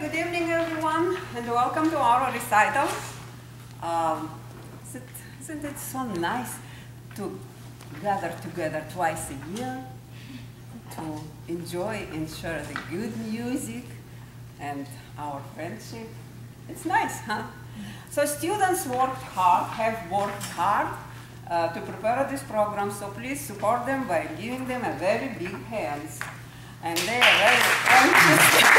good evening everyone, and welcome to our recital. Um, isn't, it so nice to gather together twice a year to enjoy and share the good music and our friendship? It's nice, huh? So students worked hard, have worked hard uh, to prepare this program, so please support them by giving them a very big hands. And they are very anxious.